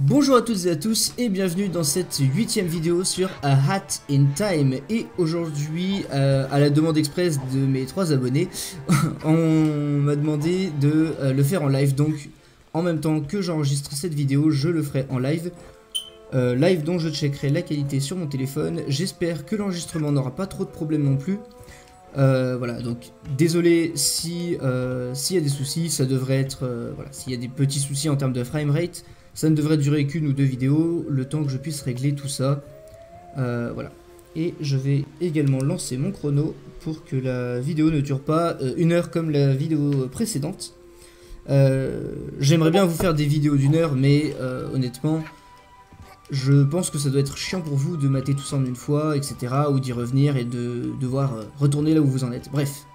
Bonjour à toutes et à tous et bienvenue dans cette huitième vidéo sur A Hat in Time. Et aujourd'hui euh, à la demande express de mes trois abonnés on m'a demandé de euh, le faire en live. Donc en même temps que j'enregistre cette vidéo je le ferai en live. Euh, live dont je checkerai la qualité sur mon téléphone. J'espère que l'enregistrement n'aura pas trop de problèmes non plus. Voilà donc désolé si s'il y a des soucis. Ça devrait être voilà s'il y a des petits soucis en termes de framerate ça ne devrait durer qu'une ou deux vidéos, le temps que je puisse régler tout ça. Euh, voilà. Et je vais également lancer mon chrono pour que la vidéo ne dure pas euh, une heure comme la vidéo précédente. Euh, j'aimerais bien vous faire des vidéos d'une heure, mais honnêtement, je pense que ça doit être chiant pour vous de mater tout ça en une fois, etc. Ou d'y revenir et de devoir retourner là où vous en êtes. Bref,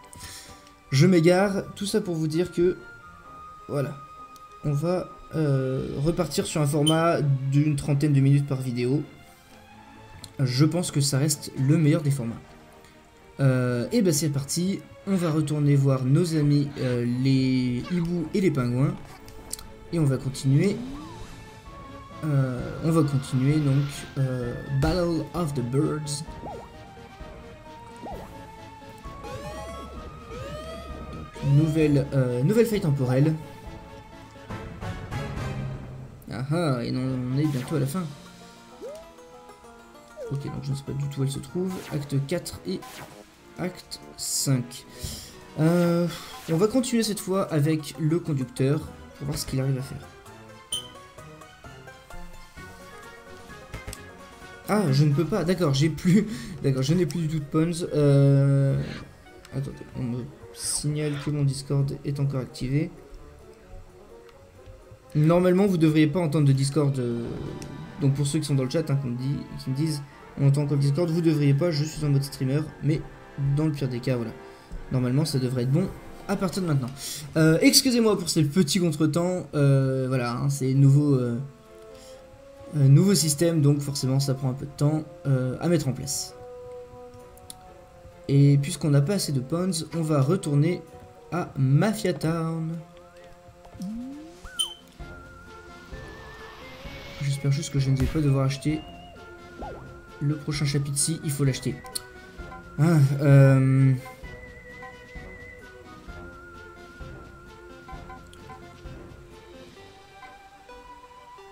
je m'égare. Tout ça pour vous dire que, voilà, on va euh, repartir sur un format d'une trentaine de minutes par vidéo. Je pense que ça reste le meilleur des formats. Euh, et ben c'est parti, on va retourner voir nos amis euh, les hiboux et les pingouins. Et on va continuer. on va continuer donc Battle of the Birds. nouvelle, nouvelle faille temporelle. Ah ah, et on est bientôt à la fin. Ok, donc je ne sais pas du tout où elle se trouve. Acte 4 et acte 5. Euh, on va continuer cette fois avec le conducteur pour voir ce qu'il arrive à faire. Ah, je ne peux pas. D'accord, j'ai plus. D'accord, je n'ai plus du tout de pawns. Euh... Attendez, on me signale que mon Discord est encore activé. Normalement, vous devriez pas entendre de Discord. Euh, donc pour ceux qui sont dans le chat, hein, qui, me disent, on entend encore Discord, vous devriez pas, je suis en mode streamer, mais dans le pire des cas, voilà. Normalement, ça devrait être bon à partir de maintenant. Euh, excusez-moi pour ces petits contretemps, euh, voilà, hein, c'est nouveau, nouveau système, donc forcément ça prend un peu de temps à mettre en place. Et puisqu'on n'a pas assez de pawns, on va retourner à Mafia Town. J'espère juste que je ne vais pas devoir acheter le prochain chapitre si il faut l'acheter. Ah, euh...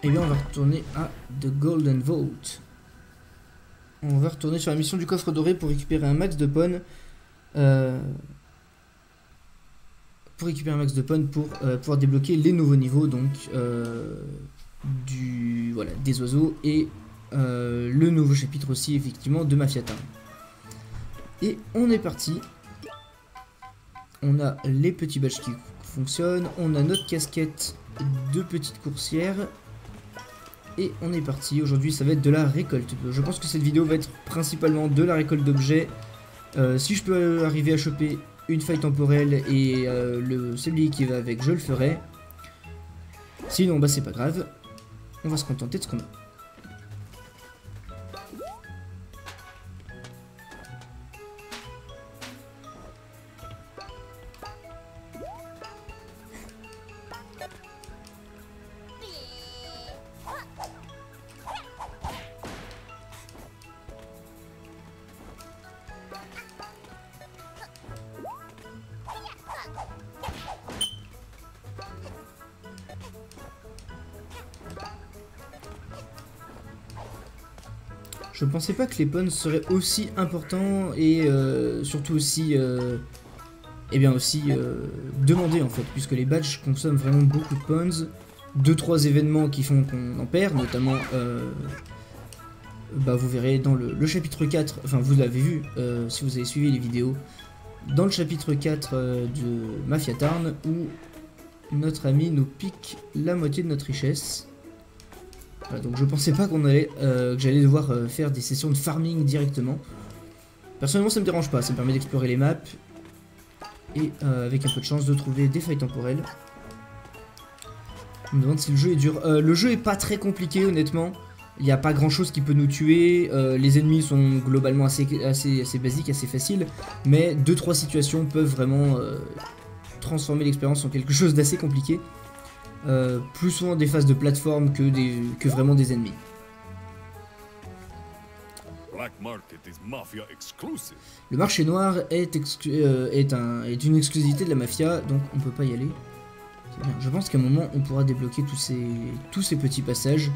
Eh bien, on va retourner à The Golden Vault. On va retourner sur la mission du coffre doré pour récupérer un max de pawns. Euh, pour récupérer un max de pawns pour euh, pouvoir débloquer les nouveaux niveaux. Donc, euh, du, voilà, des oiseaux et euh, le nouveau chapitre aussi effectivement de Mafia Town. Et on est parti. On a les petits badges qui fonctionnent, on a notre casquette de petite coursière et on est parti. Aujourd'hui ça va être de la récolte. Je pense que cette vidéo va être principalement de la récolte d'objets. Euh, si je peux arriver à choper une faille temporelle et euh, le celui qui va avec, je le ferai. Sinon, bah c'est pas grave. On va se contenter de ce qu'on a. Je pensais pas que les pawns seraient aussi importants et euh, surtout aussi, euh, eh bien aussi euh, demandés en fait, puisque les badges consomment vraiment beaucoup de pawns. Deux trois événements qui font qu'on en perd, notamment, bah vous verrez dans le, chapitre 4, enfin vous l'avez vu si vous avez suivi les vidéos, dans le chapitre 4 de Mafia Town où notre ami nous pique la moitié de notre richesse donc je pensais pas qu'on allait, euh, que j'allais devoir euh, faire des sessions de farming directement. Personnellement ça me dérange pas, ça me permet d'explorer les maps et euh, avec un peu de chance de trouver des failles temporelles. On me demande si le jeu est dur. le jeu est pas très compliqué honnêtement. Il n'y a pas grand chose qui peut nous tuer. les ennemis sont globalement assez, assez, assez basiques, assez faciles. Mais 2-3 situations peuvent vraiment transformer l'expérience en quelque chose d'assez compliqué. Euh, plus souvent des phases de plateforme que, des, que vraiment des ennemis. Le marché noir est, euh, est, un, est une exclusivité de la mafia, donc on peut pas y aller. Bien. Je pense qu'à un moment on pourra débloquer tous ces, tous ces petits passages.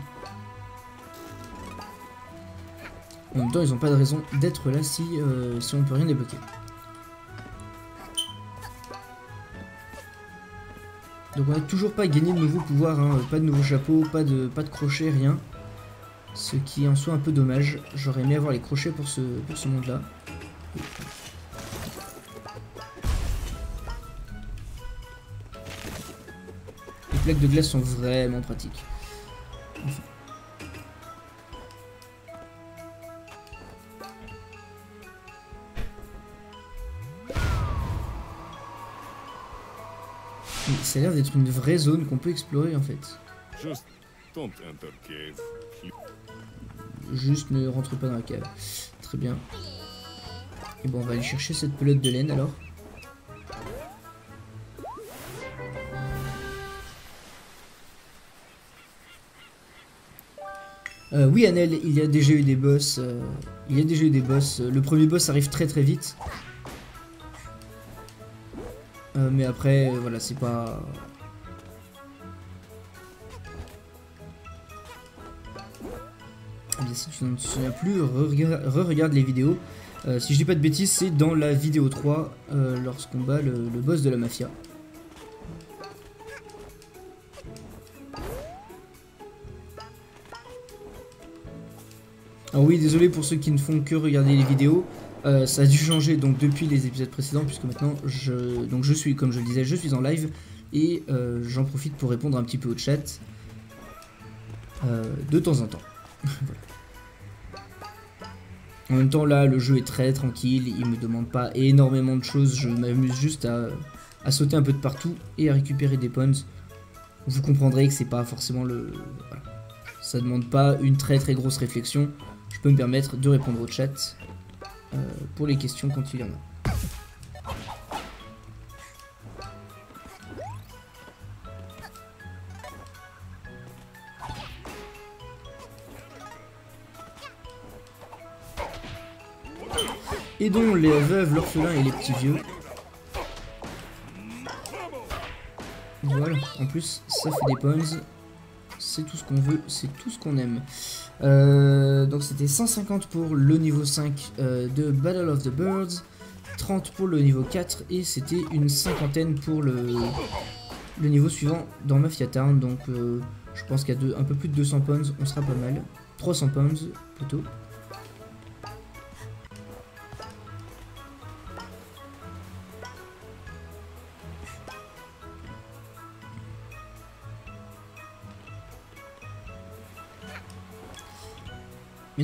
En même temps, ils ont pas de raison d'être là si, euh, si on peut rien débloquer. Donc on n'a toujours pas gagné de nouveaux pouvoirs, hein, pas de nouveaux chapeaux, pas de, pas de crochets, rien. Ce qui est en soi un peu dommage. J'aurais aimé avoir les crochets pour ce, pour ce monde-là. Les plaques de glace sont vraiment pratiques. Ça a l'air d'être une vraie zone qu'on peut explorer en fait. Juste ne rentre pas dans la cave. Très bien. Et bon, on va aller chercher cette pelote de laine alors. Euh, oui, Anel, il y a déjà eu des boss. euh, il y a déjà eu des boss. Le premier boss arrive très très vite. Euh, mais après, voilà, c'est pas. Eh bien, si tu ne te souviens plus, re-rega- re-regarde les vidéos. Euh, si je dis pas de bêtises, c'est dans la vidéo 3, euh, lorsqu'on bat le, le boss de la mafia. Alors oui, désolé pour ceux qui ne font que regarder les vidéos. Euh, ça a dû changer donc depuis les épisodes précédents puisque maintenant je donc je suis comme je le disais je suis en live et euh, j'en profite pour répondre un petit peu au chat euh, de temps en temps. En même temps là le jeu est très tranquille, il me demande pas énormément de choses, je m'amuse juste à, à sauter un peu de partout et à récupérer des points. Vous comprendrez que c'est pas forcément le voilà. ça demande pas une très très grosse réflexion. Je peux me permettre de répondre au chat euh, pour les questions quand il y en a. Aidons les veuves, l'orphelin et les petits vieux. Voilà, en plus ça fait des points. C'est tout ce qu'on veut, c'est tout ce qu'on aime. Euh, donc c'était 150 pour le niveau 5 euh, de Battle of the Birds, 30 pour le niveau 4 et c'était une cinquantaine pour le, niveau suivant dans Mafia Town. Donc euh, je pense qu'à un peu plus de 200 pounds, on sera pas mal. 300 pounds plutôt.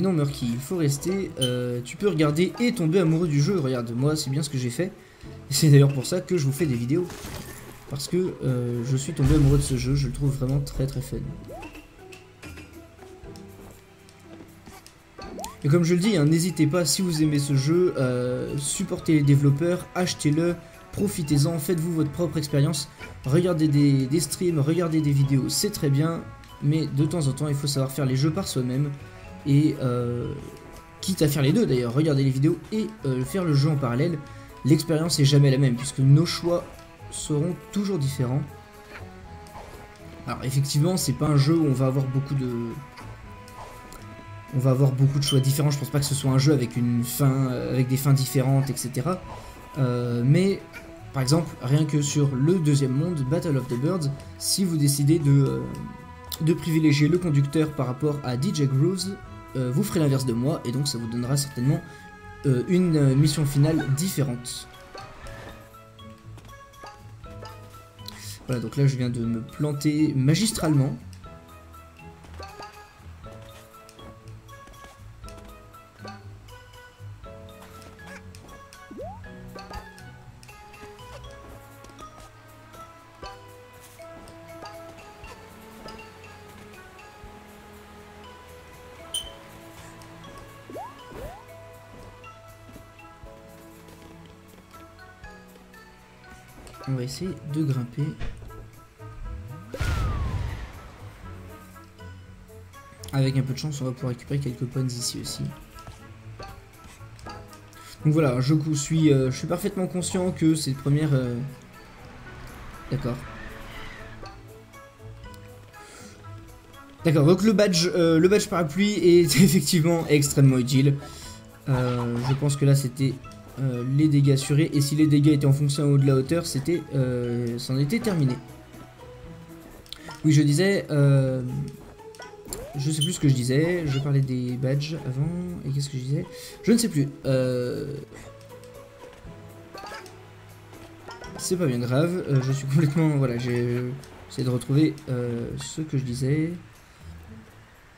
Non, Murky, il faut rester. euh, tu peux regarder et tomber amoureux du jeu. Regarde, moi, c'est bien ce que j'ai fait. C'est d'ailleurs pour ça que je vous fais des vidéos. Parce que euh, je suis tombé amoureux de ce jeu. Je le trouve vraiment très très fun. Et comme je le dis, hein, n'hésitez pas, si vous aimez ce jeu, euh, supportez les développeurs, achetez-le, profitez-en, faites-vous votre propre expérience. Regardez des streams, regardez des vidéos, c'est très bien. Mais de temps en temps, il faut savoir faire les jeux par soi-même et euh, quitte à faire les deux d'ailleurs, regarder les vidéos et euh, faire le jeu en parallèle, l'expérience est jamais la même puisque nos choix seront toujours différents. Alors effectivement, c'est pas un jeu où on va avoir beaucoup de on va avoir beaucoup de choix différents. Je pense pas que ce soit un jeu avec une fin, euh, avec des fins différentes, etc. Mais par exemple, rien que sur le deuxième monde, Battle of the Birds, si vous décidez de de privilégier le conducteur par rapport à DJ Grooves, vous ferez l'inverse de moi et donc ça vous donnera certainement euh, une euh, mission finale différente. Voilà, donc là je viens de me planter magistralement. de grimper. Avec un peu de chance, on va pouvoir récupérer quelques points ici aussi. Donc voilà, je suis, euh, je suis parfaitement conscient que c'est le premier... Euh, d'accord. D'accord, donc le badge, euh, le badge parapluie est effectivement extrêmement utile. Euh, je pense que là c'était les dégâts assurés. Et si les dégâts étaient en fonction de la hauteur, c'était, c'en était terminé. Oui, je disais, je sais plus ce que je disais. Je parlais des badges avant. Et qu'est-ce que je disais? Je ne sais plus. Euh... C'est pas bien grave. Euh, je suis complètement... Voilà, j'ai essayé de retrouver euh, ce que je disais.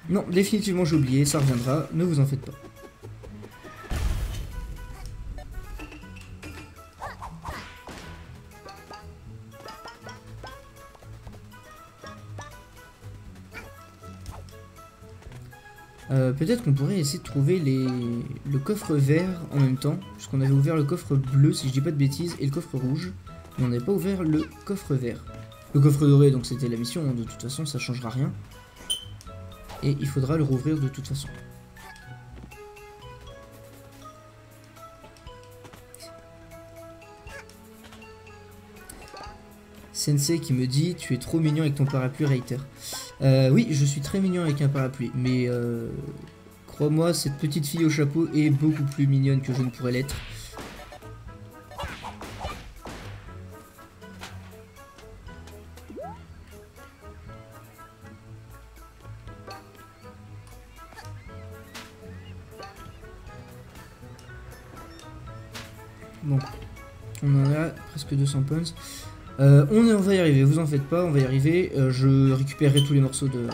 Non, définitivement j'ai oublié. Ça reviendra. Ne vous en faites pas. Euh, peut-être qu'on pourrait essayer de trouver le coffre vert en même temps, puisqu'on avait ouvert le coffre bleu, si je dis pas de bêtises, et le coffre rouge, mais on n'avait pas ouvert le coffre vert. Le coffre doré, donc c'était la mission, hein, de toute façon ça changera rien. Et il faudra le rouvrir de toute façon. Sensei qui me dit Tu es trop mignon avec ton parapluie Reiter. Euh, oui, je suis très mignon avec un parapluie, mais euh, crois-moi, cette petite fille au chapeau est beaucoup plus mignonne que je ne pourrais l'être. Bon, on en a presque 200 points. Euh, on, va y arriver, vous en faites pas, on va y arriver. Euh, je récupérerai tous les morceaux de...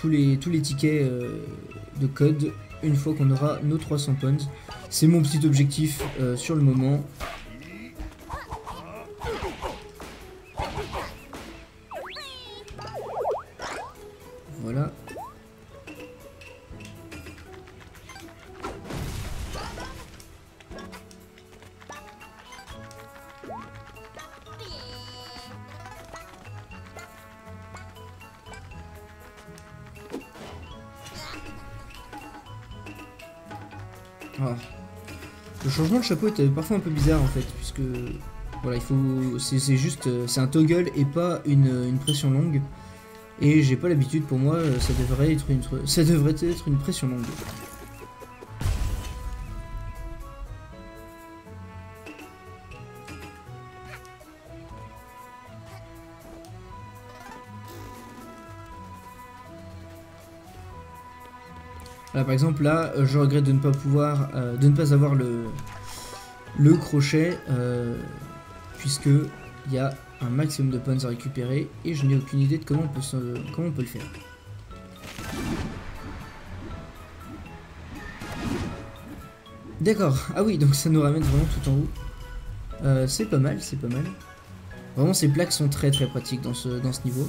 Tous les, tous les tickets euh, de code une fois qu'on aura nos 300 points. C'est mon petit objectif sur le moment. Le changement de chapeau est parfois un peu bizarre en fait, puisque voilà, il faut, c'est juste, euh, c'est un toggle et pas une, pression longue. Et j'ai pas l'habitude, pour moi, euh, ça devrait être une pression longue. Par exemple, là, euh, je regrette de ne pas pouvoir, euh, de ne pas avoir le, le crochet, euh, puisque il y a un maximum de points à récupérer et je n'ai aucune idée de comment on peut, comment on peut le faire. D'accord, ah oui, donc ça nous ramène vraiment tout en haut. c'est pas mal, c'est pas mal. Vraiment, ces plaques sont très très pratiques dans ce, dans ce niveau.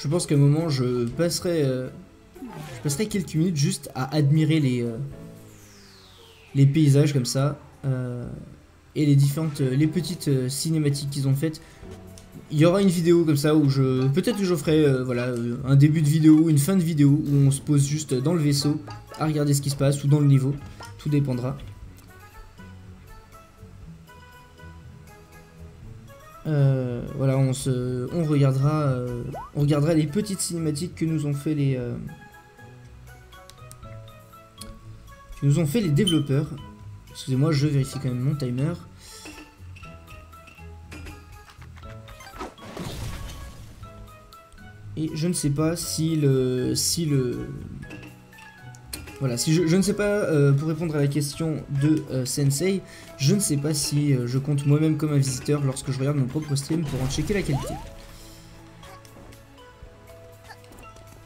Je pense qu'à un moment, je passerai, euh, je passerai quelques minutes juste à admirer les, euh, paysages comme ça. Euh, et les différentes, les petites cinématiques qu'ils ont faites. Il y aura une vidéo comme ça où je... Peut-être que je ferai voilà, un début de vidéo, une fin de vidéo où on se pose juste dans le vaisseau à regarder ce qui se passe ou dans le niveau. Tout dépendra. Euh, voilà, on se, on regardera, euh, regardera les petites cinématiques que nous ont fait les, euh, nous ont fait les développeurs. Excusez-moi, je vérifie quand même mon timer. Et je ne sais pas si le... Si le voilà, si je, ne sais pas, euh, pour répondre à la question de euh, Sensei, je ne sais pas si euh, je compte moi-même comme un visiteur lorsque je regarde mon propre stream pour en checker la qualité.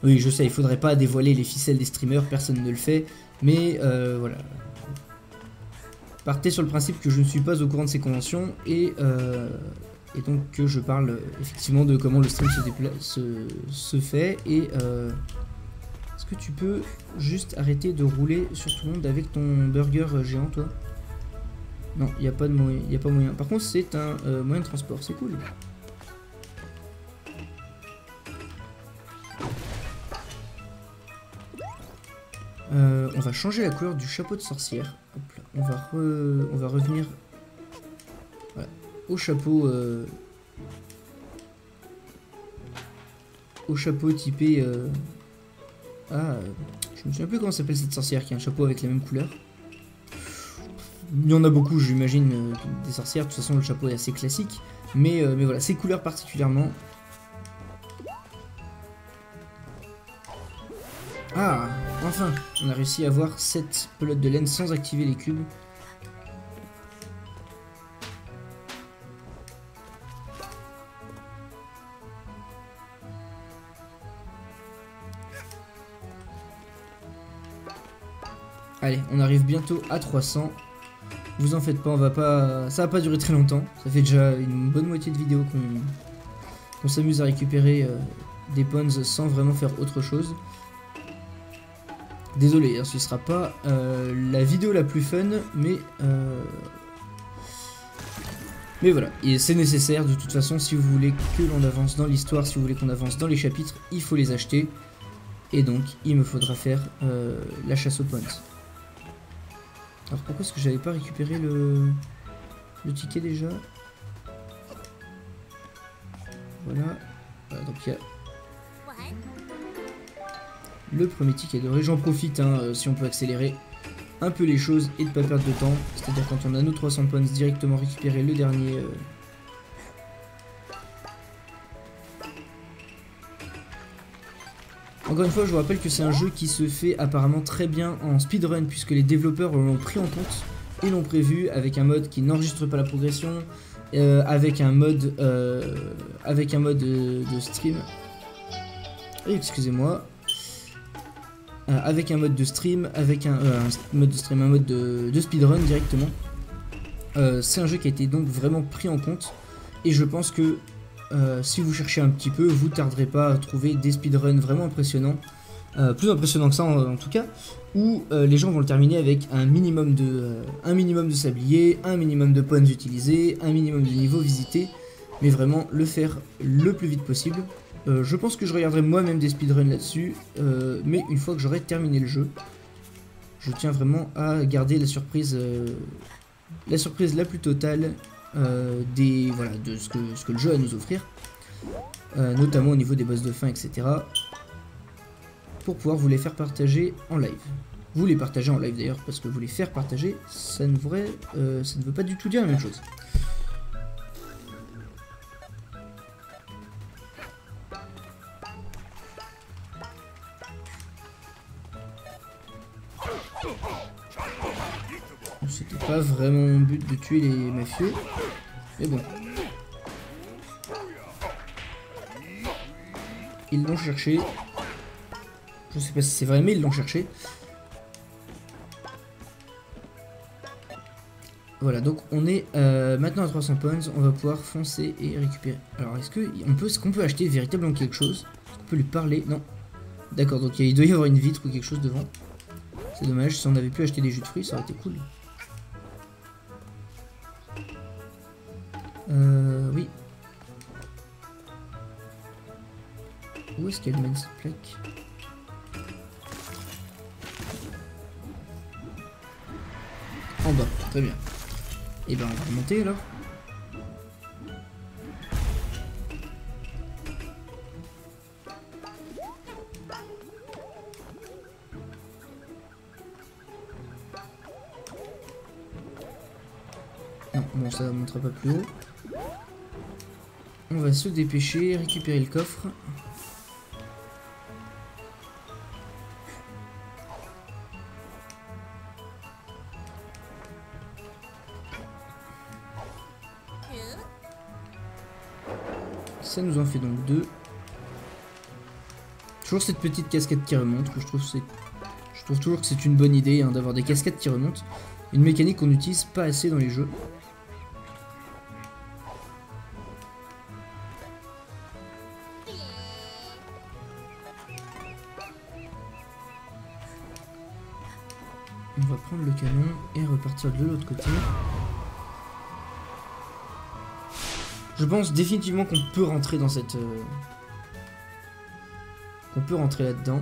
Oui, je sais, il faudrait pas dévoiler les ficelles des streamers, personne ne le fait, mais voilà. Partez sur le principe que je ne suis pas au courant de ces conventions et, donc que je parle effectivement de comment le stream se, se, fait et est-ce que tu peux juste arrêter de rouler sur tout le monde avec ton burger géant toi? Non, il n'y a pas de moyen, a pas moyen. Par contre, c'est un euh, moyen de transport, c'est cool. Euh, on va changer la couleur du chapeau de sorcière. On, va on va revenir au chapeau. euh, au chapeau typé. Ah, je me souviens plus comment s'appelle cette sorcière qui a un chapeau avec la même couleur. Il y en a beaucoup, j'imagine, euh, des sorcières. De toute façon, le chapeau est assez classique. Mais, euh, mais voilà, ces couleurs particulièrement. Ah, enfin, on a réussi à avoir cette pelote de laine sans activer les cubes. Allez, on arrive bientôt à 300. Vous en faites pas, on va pas, ça va pas durer très longtemps. Ça fait déjà une bonne moitié de vidéo qu'on s'amuse à récupérer euh, des pawns sans vraiment faire autre chose. Désolé, hein, ce sera pas euh, la vidéo la plus fun, mais euh, mais voilà, c'est nécessaire de toute façon si vous voulez que l'on avance dans l'histoire, si vous voulez qu'on avance dans les chapitres, il faut les acheter. Et donc, il me faudra faire la chasse aux points. Alors pourquoi est-ce que j'avais pas récupéré le, ticket déjà Voilà. Donc il y a le premier ticket doré. J'en profite hein, euh, si on peut accélérer un peu les choses et de pas perdre de temps. C'est-à-dire quand on a nos 300 points directement récupérer le dernier. euh, Encore une fois, je vous rappelle que c'est un jeu qui se fait apparemment très bien en speedrun puisque les développeurs l'ont pris en compte et l'ont prévu avec un mode qui n'enregistre pas la progression, euh, avec un mode, euh, avec un mode de, de stream. Excusez-moi. Euh, avec un mode de stream, avec un, euh, mode de stream, un mode de, speedrun directement. Euh, c'est un jeu qui a été donc vraiment pris en compte et je pense que euh, si vous cherchez un petit peu, vous tarderez pas à trouver des speedruns vraiment impressionnants, euh, plus impressionnants que ça en, tout cas, où euh, les gens vont le terminer avec un minimum de, un minimum de un minimum de points utilisés, un minimum de niveaux visités, mais vraiment le faire le plus vite possible. Je pense que je regarderai moi-même des speedruns là-dessus, mais une fois que j'aurai terminé le jeu, je tiens vraiment à garder la surprise, la surprise la plus totale euh, des, voilà, de ce que, ce que le jeu a à nous offrir, euh, notamment au niveau des boss de fin, etc. Pour pouvoir vous les faire partager en live. Vous les partagez en live d'ailleurs, parce que vous les faire partager, ça ne, pourrait, euh, ça ne veut pas du tout dire la même chose. C'était pas vraiment mon but de tuer les mafieux. Mais bon. Ils l'ont cherché. Je sais pas si c'est vrai, mais ils l'ont cherché. Voilà, donc on est euh, maintenant à 300 points. On va pouvoir foncer et récupérer. Alors, est-ce que on peut, qu'on peut acheter véritablement quelque chose? Qu'on peut lui parler? Non. D'accord, donc il doit y avoir une vitre ou quelque chose devant. C'est dommage, si on avait pu acheter des jus de fruits, ça aurait été cool. Plaque En bas, très bien. Et ben on va remonter alors. Non, bon ça ne montera pas plus haut. On va se dépêcher, récupérer le coffre. Fait donc deux. Toujours cette petite casquette qui remonte, que je trouve c'est... Je trouve toujours que c'est une bonne idée hein, d'avoir des casquettes qui remontent. Une mécanique qu'on n'utilise pas assez dans les jeux. On va prendre le canon et repartir de l'autre côté. Je pense définitivement qu'on peut rentrer dans cette... euh, Qu'on peut rentrer là-dedans.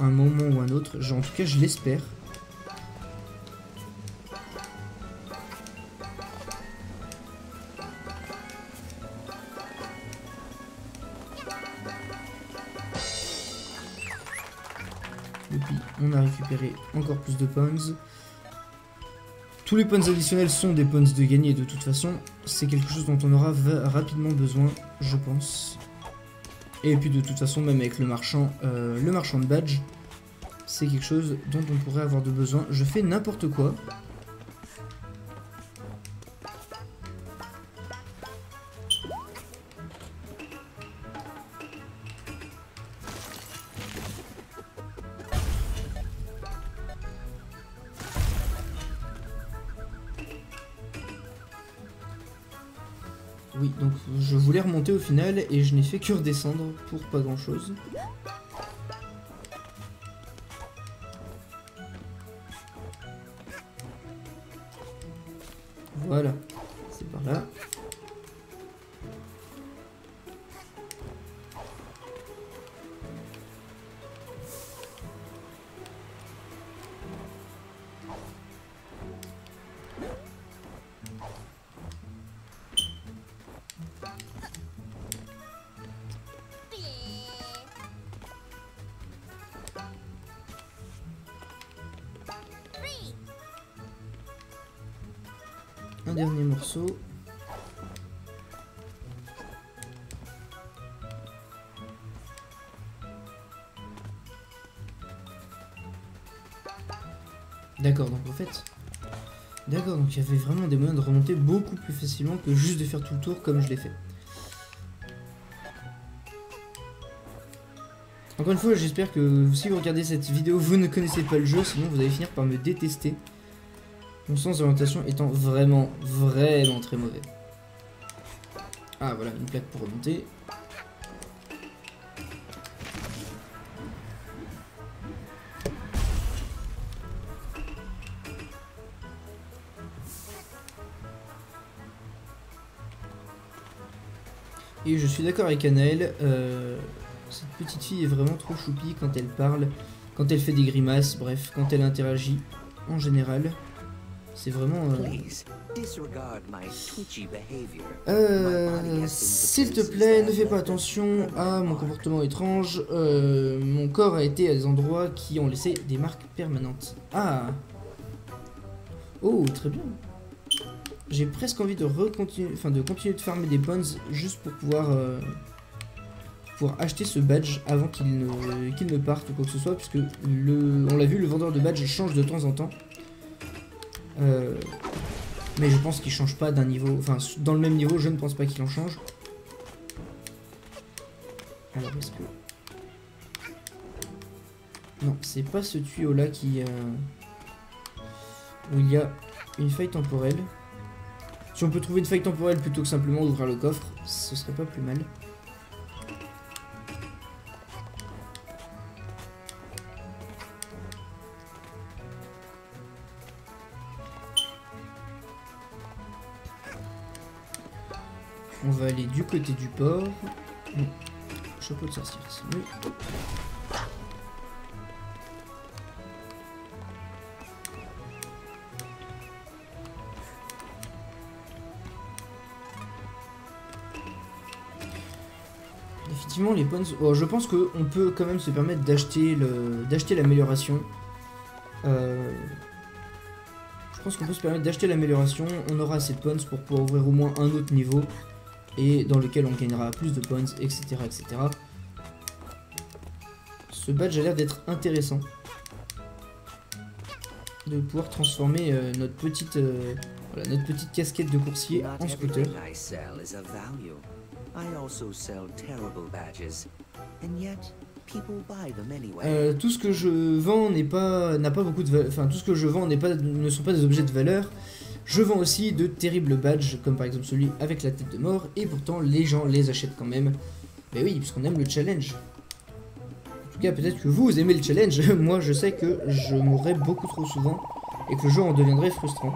Un moment ou un autre. En tout cas, je l'espère. Depuis, on a récupéré encore plus de points. Tous les points additionnels sont des points de gagner de toute façon. C'est quelque chose dont on aura rapidement besoin, je pense. Et puis de toute façon, même avec le marchand, euh, le marchand de badge, c'est quelque chose dont on pourrait avoir de besoin. Je fais n'importe quoi. Oui, donc je voulais remonter au final et je n'ai fait que redescendre pour pas grand chose. Voilà, D'accord, donc en fait... D'accord, donc il y avait vraiment des moyens de remonter beaucoup plus facilement que juste de faire tout le tour comme je l'ai fait. Encore une fois, j'espère que si vous regardez cette vidéo, vous ne connaissez pas le jeu, sinon vous allez finir par me détester. Mon sens d'orientation étant vraiment, vraiment très mauvais. Ah voilà, une plaque pour remonter. Et je suis d'accord avec Anaël, euh, cette petite fille est vraiment trop choupie quand elle parle, quand elle fait des grimaces, bref, quand elle interagit en général. C'est vraiment... euh. Euh, S'il te plaît, ne fais pas attention à mon comportement étrange. Euh, mon corps a été à des endroits qui ont laissé des marques permanentes. Ah Oh, très bien. J'ai presque envie de enfin de continuer de farmer des bones juste pour pouvoir, euh, pour acheter ce badge avant qu'il ne, qu'il ne parte ou quoi que ce soit, puisque le, on l'a vu, le vendeur de badge change de temps en temps. Euh, mais je pense qu'il change pas d'un niveau. Enfin, dans le même niveau, je ne pense pas qu'il en change. Alors, est-ce que. Non, c'est pas ce tuyau là qui. euh, Où il y a une faille temporelle. Si on peut trouver une faille temporelle plutôt que simplement ouvrir le coffre, ce serait pas plus mal. On va aller du côté du port. Chapeau de sorcière, Effectivement, les points. oh, je pense qu'on peut quand même se permettre d'acheter le, d'acheter l'amélioration. Euh, Je pense qu'on peut se permettre d'acheter l'amélioration. On aura assez de points pour pouvoir ouvrir au moins un autre niveau et dans lequel on gagnera plus de points, etc. etc. Ce badge a l'air d'être intéressant. De pouvoir transformer euh, notre petite euh, Voilà, notre petite casquette de coursier en scooter. Tout ce que je vends n'est pas n'a pas beaucoup de enfin tout ce que je vends n'est pas ne sont pas des objets de valeur. Je vends aussi de terribles badges comme par exemple celui avec la tête de mort et pourtant les gens les achètent quand même. Mais oui, puisqu'on aime le challenge. En tout cas, peut-être que vous aimez le challenge. Moi, je sais que je mourrais beaucoup trop souvent et que le jeu en deviendrait frustrant.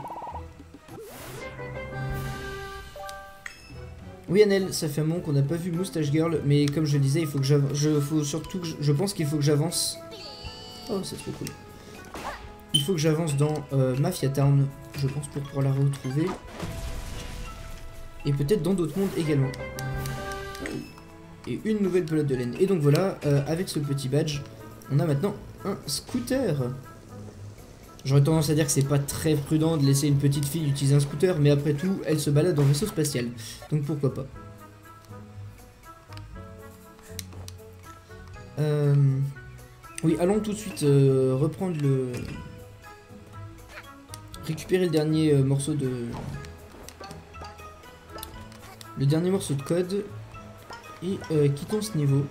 Oui, Annelle, ça fait un moment qu'on n'a pas vu Moustache Girl, mais comme je le disais, il faut que. Je, surtout je pense qu'il faut que j'avance. Oh, c'est trop cool. Il faut que j'avance dans euh, Mafia Town, je pense, pour pouvoir la retrouver. Et peut-être dans d'autres mondes également. Et une nouvelle pelote de laine. Et donc voilà, euh, avec ce petit badge, on a maintenant un scooter. J'aurais tendance à dire que c'est pas très prudent de laisser une petite fille utiliser un scooter, mais après tout, elle se balade en vaisseau spatial. Donc pourquoi pas. Euh, Oui, allons tout de suite euh, reprendre le... Récupérer le dernier euh, morceau de... Le dernier morceau de code. Et quittons ce niveau.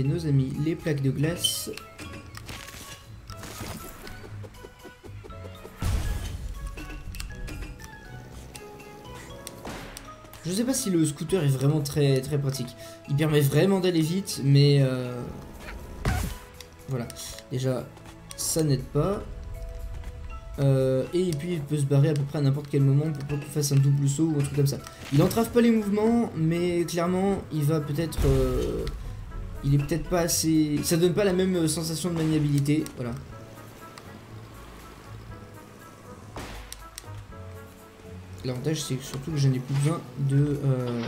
Nos amis les plaques de glace. Je sais pas si le scooter est vraiment très très pratique. Il permet vraiment d'aller vite, mais euh, voilà. Déjà, ça n'aide pas. Euh, et puis il peut se barrer à peu près à n'importe quel moment pour pas qu'il fasse un double saut ou un truc comme ça. Il entrave pas les mouvements, mais clairement il va peut-être. euh, il est peut-être pas assez. Ça donne pas la même sensation de maniabilité. Voilà. L'avantage c'est surtout que je n'ai plus besoin de. euh,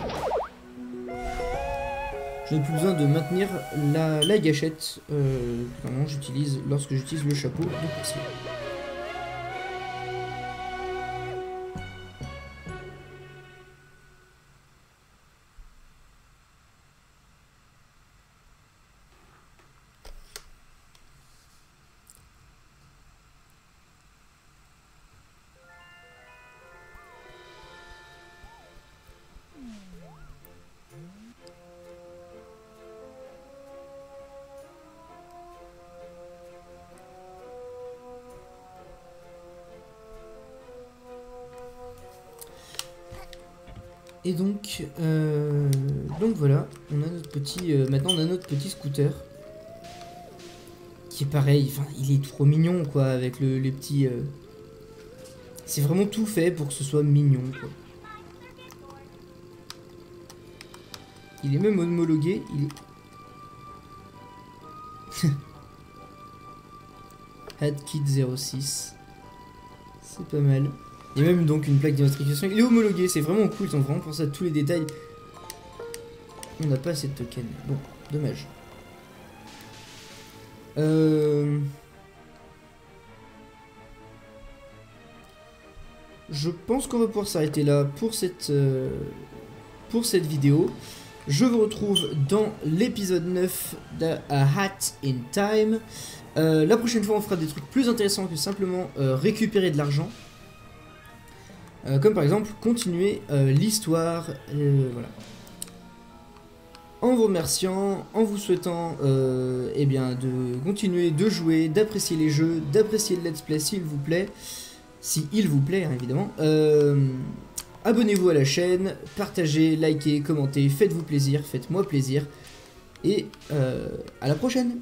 Je n'ai plus besoin de maintenir la, la gâchette. Euh, que j'utilise lorsque j'utilise le chapeau de. Et donc, euh, donc voilà, on a notre petit, euh, maintenant on a notre petit scooter qui est pareil. Enfin, il est trop mignon quoi, avec le, les petits. euh, C'est vraiment tout fait pour que ce soit mignon quoi. Il est même homologué. Il est. Hadkit 06. C'est pas mal. Il y a même donc une plaque d'identification. Il est homologué, c'est vraiment cool, ils ont vraiment pensé à tous les détails. On n'a pas assez de tokens. Bon, dommage. Euh... Je pense qu'on va pouvoir s'arrêter là pour cette, euh, pour cette vidéo. Je vous retrouve dans l'épisode 9 de A Hat in Time. Euh, la prochaine fois, on fera des trucs plus intéressants que simplement récupérer de l'argent. Euh, comme par exemple continuer euh, l'histoire, euh. En vous remerciant, en vous souhaitant eh bien, de continuer de jouer, d'apprécier les jeux, d'apprécier le let's play s'il vous plaît, si il vous plaît hein, évidemment. Abonnez-vous à la chaîne, partagez, likez, commentez, faites-vous plaisir, faites-moi plaisir, et à la prochaine